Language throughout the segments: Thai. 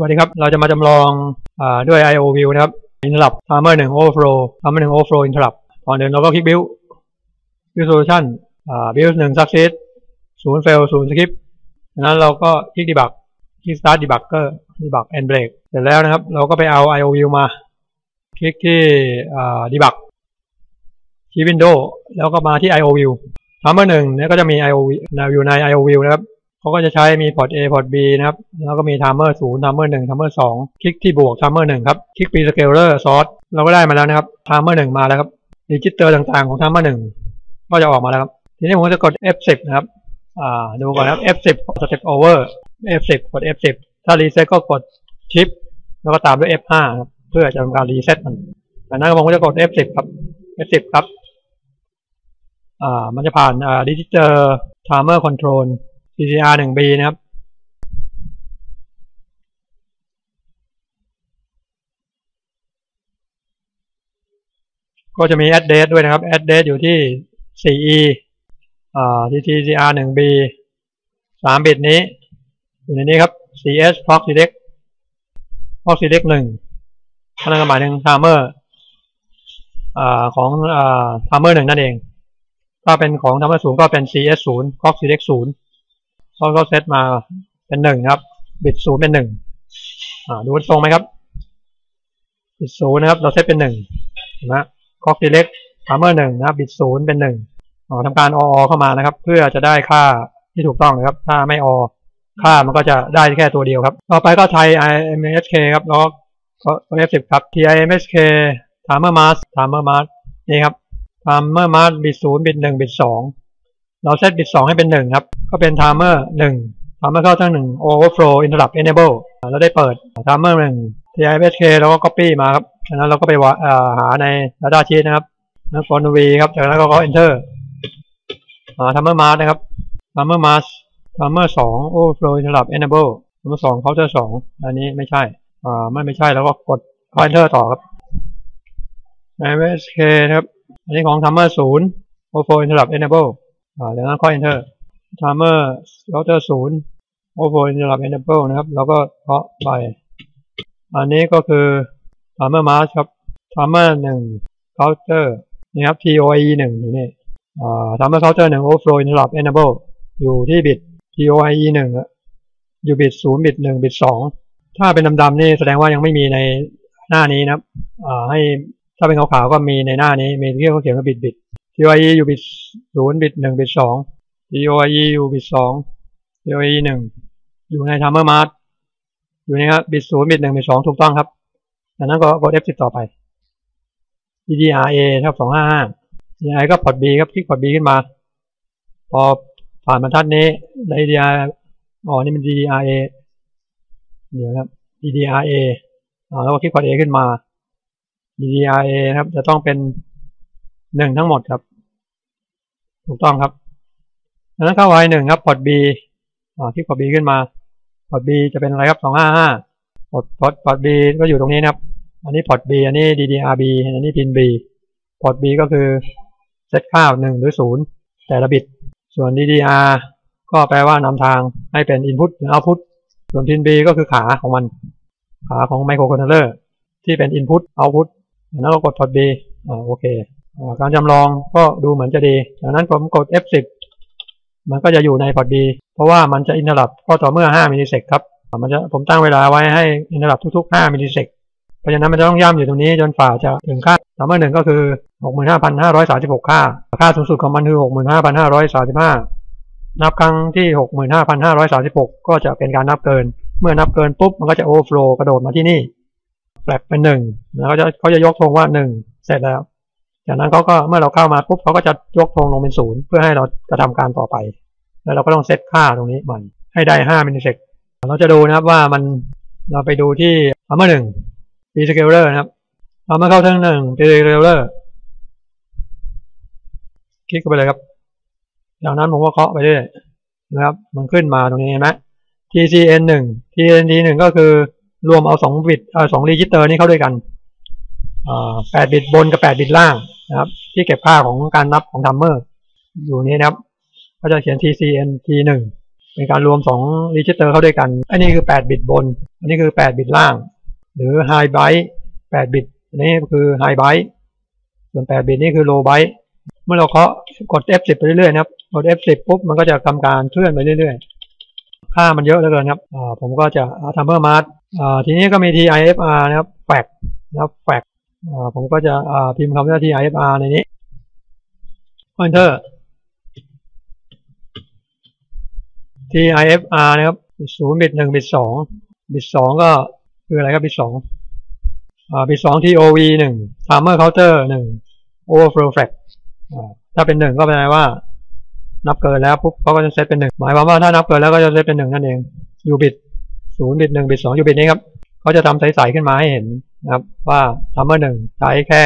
สวัสดีครับ เราจะมาจำลองอด้วย IO view นะครับ interrupt timer 1 overflow timer 1 overflow interrupt ก่อนเดินเราก็คลิก build build solution build 1 success 0 fail 0 skip จากนั้นเราก็คลิก debug คลิก start debugger debug and break เสร็จแล้วนะครับ เราก็ไปเอา IO view มา คลิกที่ debug ที่ window แล้วก็มาที่ IO view timer 1เนี่ยก็จะมี IO view อยู่ใน IO view นะครับ เขาก็จะใช้มี port A port B นะครับ แล้วก็มี timer 0 timer 1 timer 2คลิกที่บวก timer 1ครับ คลิก prescaler source เราก็ได้มาแล้วนะครับ timer 1มาแล้วครับ register ต่างๆของ timer 1ก็จะออกมาแล้วครับ ทีนี้ผมก็จะกด F10 นะครับ อ่า ดูก่อนนะครับ F10 step over F10 กด F10 ถ้า reset ก็กด shift แล้วก็ตามด้วย F5 ครับเพื่อจะทำการ reset มันจากนั้นผมก็จะกด F10 ครับ F10 ครับ อ่า มันจะผ่านอ่า register timer control CCR 1B นะครับ ก็จะมี address ด้วยนะครับ address อยู่ที่ 4E อ่า TTCR 1B 3 บิตนี้ อยู่ในนี้ครับ CS Proc Select Proc Select 1นั่นก็หมายถึง timer อ่าของอ่า timer 1นั่นเอง ถ้าเป็นของ timer 0 ก็เป็น CS 0 Proc Select 0 เขาก็เซตมาเป็นหนึ่งครับ บิตศูนย์เป็นหนึ่งอ่าดูตรงไหมครับ บิตศูนย์นะครับ เราเซตเป็นหนึ่งนะคอกดีเล็กพาร์เมอร์หนึ่งนะบิตศูนย์เป็นหนึ่งอ๋อทำการออเข้ามานะครับ เพื่อจะได้ค่าที่ถูกต้องนะครับ ถ้าไม่ออค่ามันก็จะได้แค่ตัวเดียวครับ ต่อไปก็ไทย IMSK ครับ แล้วก็ F10 ครับ TIMSK Timer Mask Timer Mask นี่ครับ Timer Mask บิตศูนย์บิตหนึ่งบิตสอง เราเซตบิตสองให้เป็นหนึ่งครับ ก็เป็น timer หนึ่ง timer เข้าทั้งหนึ่ง overflow interrupt enable เราได้เปิด timer หนึ่ง TISK แล้วก็ copy มาครับจากนั้นเราก็ไปหาใน data sheet นะครับแล้วกด V ครับ จากนั้นก็ enter อ่า timer mask นะครับ timer mask timer สอง overflow interrupt enable timer สอง counter สองอันนี้ไม่ใช่ อ่าไม่ไม่ใช่แล้วก็กด enter ต่อครับ TIPSK นะครับ อันนี้ของ timer ศูนย์ overflow interrupt enable แล้วนั้นค่อย enter timer router 0 over interrupt enable นะครับ แล้วก็เคาะไป อันนี้ก็คือ timer mask ครับ timer 1 router นี่ครับ TOIE 1อยู่นี่อ่า timer router 1 overflow interrupt enable อยู่ที่บิต TOIE 1อยู่บิต0บิต1บิต2ถ้าเป็นดำๆนี่แสดงว่ายังไม่มีในหน้านี้นะครับอ่าให้ถ้าเป็นขาวๆก็มีในหน้านี้มีที่เขาเขียนว่าบิตบิต TOIE อยู่บิต ศูนย์บิตหนึ่งบิตสอง TOIE อยู่บิตสอง TOIE หนึ่งอยู่ใน timer mask อยู่ในครับบิตศูนย์บิตหนึ่งบิตสองถูกต้องครับจากนั้นก็กด F10 ต่อไป DDRA ครับสองห้าห้า DDRA ก็ port B ครับคลิกพอร์ต B ขึ้นมา พอผ่านบรรทัดนี้ใน DDR อ๋อ นี่มัน DDRA เดี๋ยวครับ DDRA อ่าแล้วก็คลิกพอร์ต A ขึ้นมา DDRA ครับ จะต้องเป็นหนึ่งทั้งหมดครับ ถูกต้องครับดังนั้นเข้าไว้หนึ่งครับพอร์ต B อ่าที่ port B ขึ้นมาพอร์ต B จะเป็นอะไรครับสองห้าห้าพอร์ตพอร์ตพอร์ต B ก็อยู่ตรงนี้นะครับ อันนี้ port B อันนี้ DDRB อันนี้ pin B port B ก็คือเซตค่าว่าหนึ่งหรือศูนย์แต่ละบิต ส่วน DDR ก็แปลว่านำทางให้เป็น input หรือ output ส่วนพิน B ก็คือขาของมัน ขาของไมโครคอนโทรลเลอร์ที่เป็น input output แล้วก็กดพอร์ต B อ่าโอเค การจำลองก็ดูเหมือนจะดีดังนั้นผมกด F10 มันก็จะอยู่ในพอร์ต B เพราะว่ามันจะ interrupt ก็ต่อเมื่อ 5 millisec ครับมันจะผมตั้งเวลาไว้ให้ interrupt ทุก ๆ 5 millisec เพราะฉะนั้นมันจะต้องย่ำอยู่ตรงนี้จนกว่าจะถึงค่า timer หนึ่งก็คือ 65,536 ค่า ค่าสูงสุดของมันคือ 65,535 นับครั้งที่ 65,536 ก็จะเป็นการนับเกิน เมื่อนับเกินปุ๊บมันก็จะ overflow กระโดดมาที่นี่flag เป็นหนึ่งแล้วเขาจะเขาจะยกธงว่าหนึ่งเสร็จแล้ว จากนั้นเขาก็เมื่อเราเข้ามาปุ๊บเขาก็จะยกธงลงเป็นศูนย์เพื่อให้เรากระทำการต่อไป แล้วเราก็ต้องเซตค่าตรงนี้มันให้ได้ห้า millisec เราจะดูนะครับว่ามันเราไปดูที่ timer หนึ่ง prescaler นะครับเอามาเข้าทั้งหนึ่ง prescaler คลิกเข้าไปเลยครับจากนั้นผมก็เคาะไปเรื่อยนะครับ มันขึ้นมาตรงนี้เห็นไหม TCN หนึ่ง TND หนึ่งก็คือรวมเอาสองบิตเอาสอง register นี้เข้าด้วยกัน แปดบิตบนกับแปดบิตล่างนะครับ ที่เก็บค่าของการนับของ timer อยู่นี้นะครับก็จะเขียน TCNT 1 เป็นการรวมสอง register เข้าด้วยกัน อันนี้คือ8บิตบน อันนี้คือ8บิตล่าง หรือ high byte 8บิตอันนี้คือ high byte ส่วน8บิตนี่คือ low byte เมื่อเราเคาะกด F10 ไปเรื่อยๆนะครับ กด F10 ปุ๊บมันก็จะทำการเคลื่อนไปเรื่อยๆ ค่ามันเยอะเหลือเกินครับผมก็จะทำเพิ่มมาร์ทีนี้ก็มี TIFR นะครับแฟกนะครับแฟก ผมก็จะพิมพ์คำว่า TIFR ในนี้ Enter TIFR นะครับศูนย์บิตหนึ่งบิตสองบิตสองก็คืออะไรครับบิตสองบิตสอง TOV หนึ่ง Timer Counter หนึ่ง Overflow Flag ถ้าเป็นหนึ่งก็แปลว่า นับเกินแล้วปุ๊บเขาก็จะเซตเป็นหนึ่งหมายความว่าถ้านับเกินแล้วก็จะเซตเป็นหนึ่งนั่นเองดูบิตศูนย์บิตหนึ่งบิตสองยูบิตนี้ครับ เขาจะทำใสๆขึ้นมาให้เห็นนะครับ ว่า timer หนึ่งใช้แค่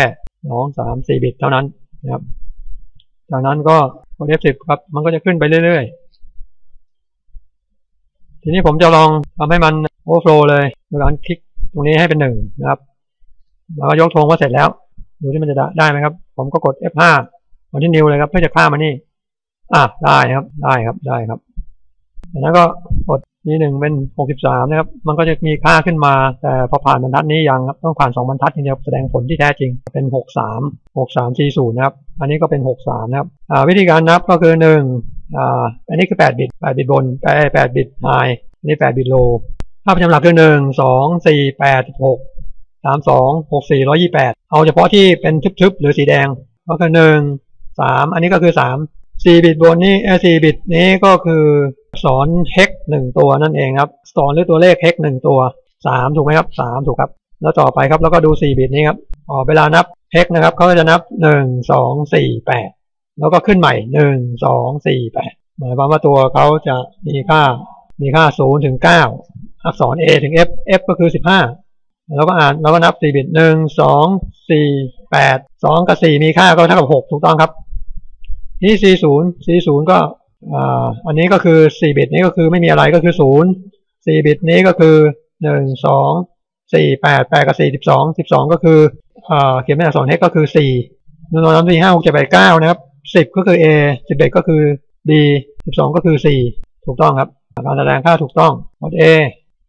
สองสามสี่บิตเท่านั้นนะครับจากนั้นก็กด F10 ครับ มันก็จะขึ้นไปเรื่อยๆ ทีนี้ผมจะลองทำให้มัน overflow เลยโดยการคลิกตรงนี้ให้เป็นหนึ่งนะครับ แล้วก็ยกธงว่าเสร็จแล้ว ดูที่มันจะได้ไหมครับ ผมก็กด F5 มาที่นิวเลยครับ เพื่อจะข้ามมานี่ อะได้ครับ ได้ครับ ได้ครับจากนั้นก็กด นี่หนึ่งเป็นหกสิบสามนะครับ มันก็จะมีค่าขึ้นมา แต่พอผ่านบรรทัดนี้ยังครับ ต้องผ่านสองบรรทัดถึงจะแสดงผลที่แท้จริง เป็นหกสามหกสามสี่ศูนย์นะครับ อันนี้ก็เป็นหกสามนะครับ วิธีการนับก็คือหนึ่งอันนี้คือแปดบิตแปดบิตบนแปดแปดบิตไฮอันนี้แปดบิตโลค่าประจำหลักคือหนึ่งสองสี่แปดหกสามสองหกสี่ร้อยี่แปดเอาเฉพาะที่เป็นทึบๆหรือสีแดง ก็คือหนึ่งสามอันนี้ก็คือสามสี่บิตบนนี้เอสี่บิตนี้ก็คือ สอนเฮกหนึ่งตัวนั่นเองครับสอนหรือตัวเลขเฮกหนึ่งตัวสามถูกไหมครับสามถูกครับ แล้วต่อไปครับแล้วก็ดูสี่บิตนี้ครับอ๋อเวลานับเฮกนะครับเขาก็จะนับหนึ่งสองสี่แปดแล้วก็ขึ้นใหม่หนึ่งสองสี่แปดหมายความว่าตัวเขาจะมีค่ามีค่าศูนย์ถึงเก้าอักษร A ถึง F F ก็คือสิบห้าแล้วก็อ่านแล้วก็นับสี่บิตหนึ่งสองสี่แปดสองกับสี่มีค่าก็เท่ากับหกถูกต้องครับ นี่สี่ศูนย์สี่ศูนย์ก็ อ่าอันนี้ก็คือ4บิตนี้ก็คือไม่มีอะไรก็คือ0 4บิตนี้ก็คือ1 2 4 8 8กับ4 12 12 ก็คืออ่าเขียนเป็นอักษรเฮกก็คือ4นึ่งสองสามสี่ห้าหกเจ็ดแปเก้านะครับ10 ก็คือ A 11 ก็คือ B 12 ก็คือ C ถูกต้องครับการแสดงค่าถูกต้องพอด A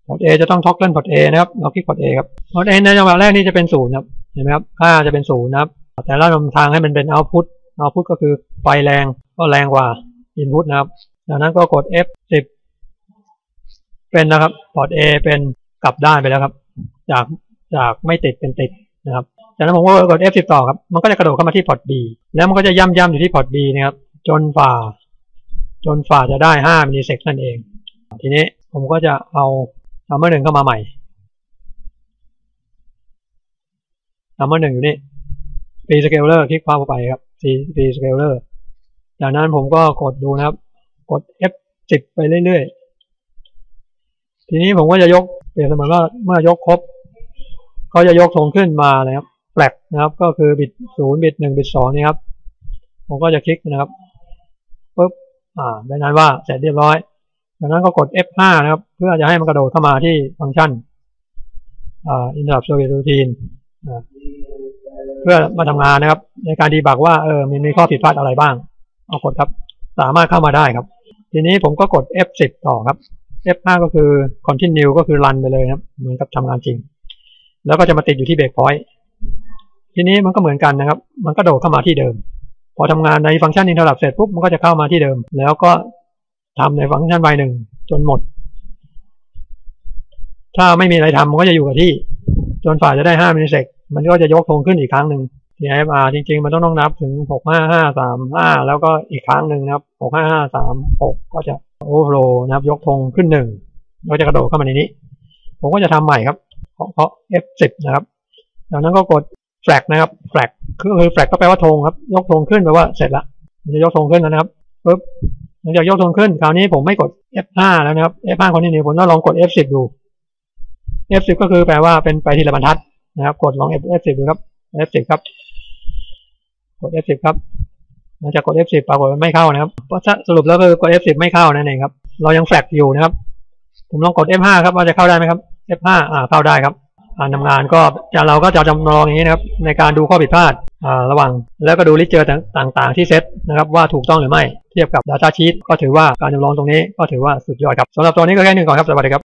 พอด A จะต้องท็อกเกิลพอด A นะครับเราคลิกพอด A ครับพอด A ในจังหวะแรกนี่จะเป็นศูนย์ครับเห็นไหมครับค่าจะเป็นศูนย์นะครับแต่เราทำทางให้มันเป็นเอาพุตเอาพุตก็คือไฟแรงก็แรงกว่า input นะครับ จากนั้นก็กด F10 เป็นนะครับพอร์ต A เป็นกลับด้านไปแล้วครับ จากจากไม่ติดเป็นติดนะครับ จากนั้นผมก็กด F10 ต่อครับ มันก็จะกระโดดเข้ามาที่พอร์ต B แล้วมันก็จะย่ำย่ำอยู่ที่พอร์ต B นะครับ จนฝ่า จนฝ่าจะได้5มิลลิเซกนั่นเอง ทีนี้ผมก็จะเอา timer หนึ่งเข้ามาใหม่ timer หนึ่งอยู่นี่ prescaler คลิกขวาเข้าไปครับ prescaler จากนั้นผมก็กดดูนะครับ กด F10 ไปเรื่อยๆ ทีนี้ผมก็จะยกเปรียบเสมือนว่าเมื่อยกครบเขาจะยกธงขึ้นมานะครับแปลกนะครับ ก็คือบิตศูนย์บิตหนึ่งบิตสองนี่ครับ ผมก็จะคลิกนะครับปุ๊บอ่าเป็นนั้นว่าเสร็จเรียบร้อยจากนั้นก็กด F5 นะครับ เพื่อจะให้มันกระโดดเข้ามาที่ฟังก์ชันอ่า interrupt service routine เพื่อมาทำงานนะครับ ในการดีบักว่าเออมีมีข้อผิดพลาดอะไรบ้าง เอากดครับ สามารถเข้ามาได้ครับ ทีนี้ผมก็กด F10 ต่อครับ F5 ก็คือ continue ก็คือ run ไปเลยครับ เหมือนกับทำงานจริง แล้วก็จะมาติดอยู่ที่ break point ทีนี้มันก็เหมือนกันนะครับ มันก็โดดเข้ามาที่เดิม พอทำงานในฟังก์ชัน interrupt เสร็จปุ๊บ มันก็จะเข้ามาที่เดิม แล้วก็ทำในฟังก์ชันใบหนึ่งจนหมด ถ้าไม่มีอะไรทำมันก็จะอยู่กับที่ จนฝ่าจะได้5มิลลิเซกมันก็จะยกธงขึ้นอีกครั้งหนึ่ง TIFR จริงๆ มันต้องต้องนับถึงหกห้าห้าสามห้าแล้วก็อีกครั้งหนึ่งนะครับหกห้าห้าสามหกก็จะโอเวอร์โฟลนะครับยกธงขึ้นหนึ่งก็จะกระโดดเข้ามาในนี้ ผมก็จะทำใหม่ครับเพราะ F10 นะครับจากนั้นก็กด flag นะครับ flag คือคือ flag ก็แปลว่าธงครับ ยกธงขึ้นแปลว่าเสร็จละมันจะยกธงขึ้นแล้วนะครับปุ๊บหลังจากยกธงขึ้น คราวนี้ผมไม่กด F5 แล้วนะครับ F5 คนนี้นี่ผมต้องลองกด F10 ดู F10 ก็คือแปลว่าเป็นไปทีละบรรทัดนะครับ กดลอง F10 ดูครับ F10 ครับ ด F10 ครับหลังจากกด F10 ปรากฏว่าไม่เข้านะครับเพราะสรุปแล้วคือกด F10 ไม่เข้านั่นเองครับ เรายังแฟลกอยู่นะครับ ผมลองกด F5 ครับว่าจะเข้าได้ไหมครับ F5 อ่าเข้าได้ครับการทำงานก็จะเราก็จะจำลองอย่างนี้นะครับ ในการดูข้อผิดพลาดอ่าระหว่างแล้วก็ดูลิเจอร์ต่างๆที่เซตนะครับว่าถูกต้องหรือไม่เทียบกับ Data Sheet ก็ถือว่าการจำลองตรงนี้ก็ถือว่าสุดยอดครับสำหรับตัวนี้ก็แค่หนึ่งก่อนครับสวัสดีครับ